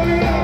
Yeah.